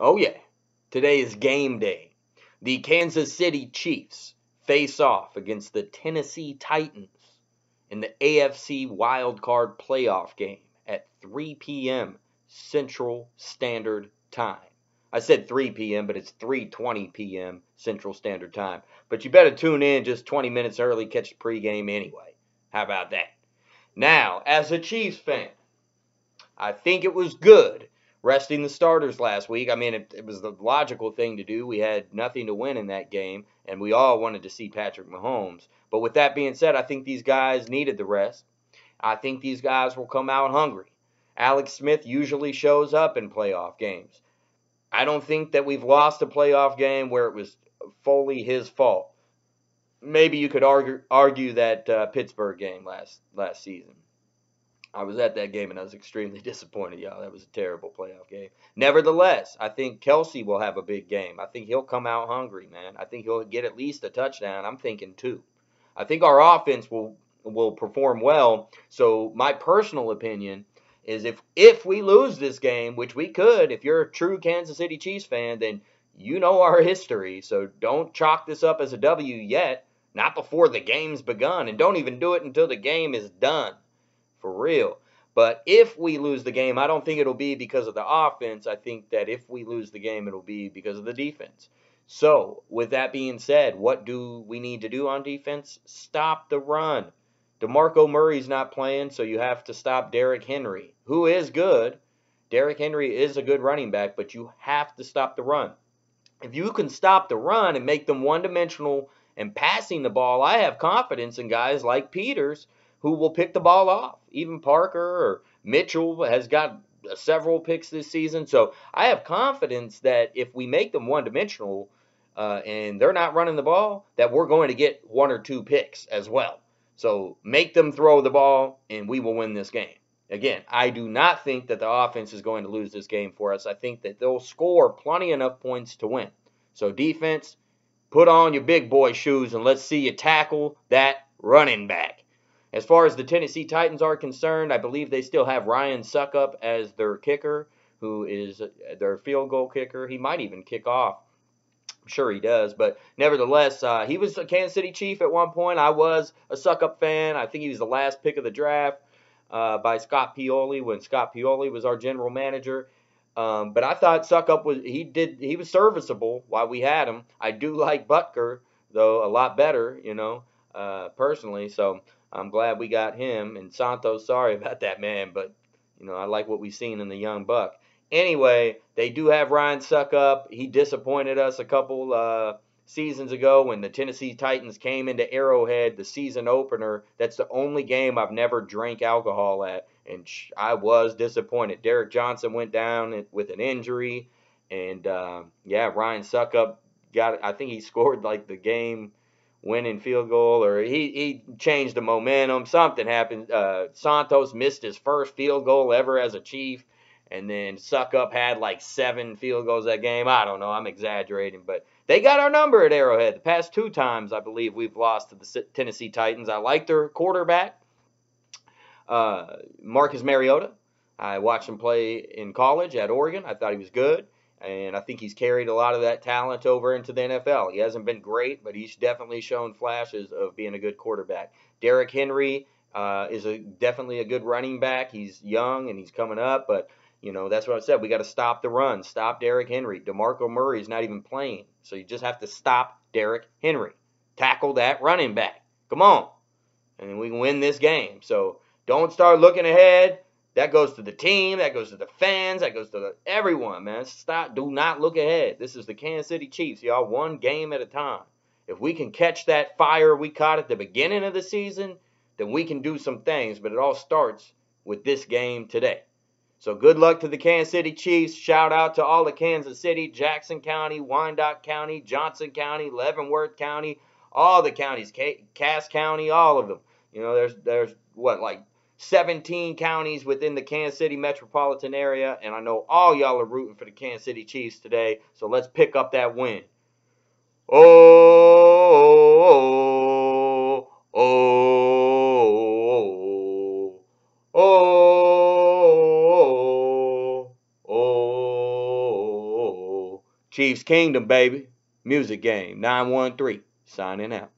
Oh, yeah. Today is game day. The Kansas City Chiefs face off against the Tennessee Titans in the AFC wildcard playoff game at 3 p.m. Central Standard Time. I said 3 p.m., but it's 3:20 p.m. Central Standard Time. But you better tune in just 20 minutes early, catch the pregame anyway. How about that? Now, as a Chiefs fan, I think it was good resting the starters last week. I mean, it, it, was the logical thing to do. We had nothing to win in that game, and we all wanted to see Patrick Mahomes. But with that being said, I think these guys needed the rest. I think these guys will come out hungry. Alex Smith usually shows up in playoff games. I don't think that we've lost a playoff game where it was fully his fault. Maybe you could argue argue that uh, Pittsburgh game last last season. I was at that game and I was extremely disappointed, y'all. That was a terrible playoff game. Nevertheless, I think Kelce will have a big game. I think he'll come out hungry, man. I think he'll get at least a touchdown. I'm thinking two. I think our offense will will perform well. So my personal opinion is if if we lose this game, which we could, if you're a true Kansas City Chiefs fan, then you know our history. So don't chalk this up as a W yet. Not before the game's begun, and don't even do it until the game is done for real. But if we lose the game, I don't think it'll be because of the offense. I think that if we lose the game, it'll be because of the defense. So, with that being said, what do we need to do on defense? Stop the run. DeMarco Murray's not playing, so you have to stop Derrick Henry, who is good. Derrick Henry is a good running back, but you have to stop the run. If you can stop the run and make them one dimensional and passing the ball, I have confidence in guys like Peters who will pick the ball off. Even Parker or Mitchell has got several picks this season. So I have confidence that if we make them one dimensional uh, and they're not running the ball, that we're going to get one or two picks as well. So make them throw the ball and we will win this game. Again, I do not think that the offense is going to lose this game for us. I think that they'll score plenty enough points to win. So defense, put on your big boy shoes and let's see you tackle that running back. As far as the Tennessee Titans are concerned, I believe they still have Ryan Succop as their kicker, who is their field goal kicker. He might even kick off. I'm sure he does, but nevertheless, uh, he was a Kansas City Chief at one point. I was a Succop fan. I think he was the last pick of the draft uh, by Scott Pioli when Scott Pioli was our general manager. Um, but I thought Succop was he did he was serviceable while we had him. I do like Butker though a lot better, you know, uh, personally. So I'm glad we got him. And Santos, sorry about that, man, but you know I like what we've seen in the young buck. Anyway, they do have Ryan Succop. He disappointed us a couple uh, seasons ago when the Tennessee Titans came into Arrowhead, the season opener. That's the only game I've never drank alcohol at, and I was disappointed. Derrick Johnson went down with an injury, and uh, yeah, Ryan Succop got. I think he scored like the game winning field goal, or he, he changed the momentum. Something happened. Uh, Santos missed his first field goal ever as a Chief, and then Succop had like seven field goals that game. I don't know. I'm exaggerating, but they got our number at Arrowhead. The past two times, I believe, we've lost to the Tennessee Titans. I like their quarterback, uh, Marcus Mariota. I watched him play in college at Oregon. I thought he was good. And I think he's carried a lot of that talent over into the NFL. He hasn't been great, but he's definitely shown flashes of being a good quarterback. Derrick Henry uh, is a definitely a good running back. He's young and he's coming up, but you know that's what I said. We got to stop the run, stop Derrick Henry. Demarco Murray's not even playing, so you just have to stop Derrick Henry. Tackle that running back. Come on, and we can win this game. So don't start looking ahead. That goes to the team. That goes to the fans. That goes to the, everyone, man. Stop. Do not look ahead. This is the Kansas City Chiefs, y'all. One game at a time. If we can catch that fire we caught at the beginning of the season, then we can do some things. But it all starts with this game today. So good luck to the Kansas City Chiefs. Shout out to all the Kansas City, Jackson County, Wyandotte County, Johnson County, Leavenworth County, all the counties, Cass County, all of them. You know, there's there's what like 17 counties within the Kansas City metropolitan area, and I know all y'all are rooting for the Kansas City Chiefs today. So let's pick up that win. Oh, oh, oh, oh, oh, Chiefs Kingdom, baby. Music Game 913 signing out.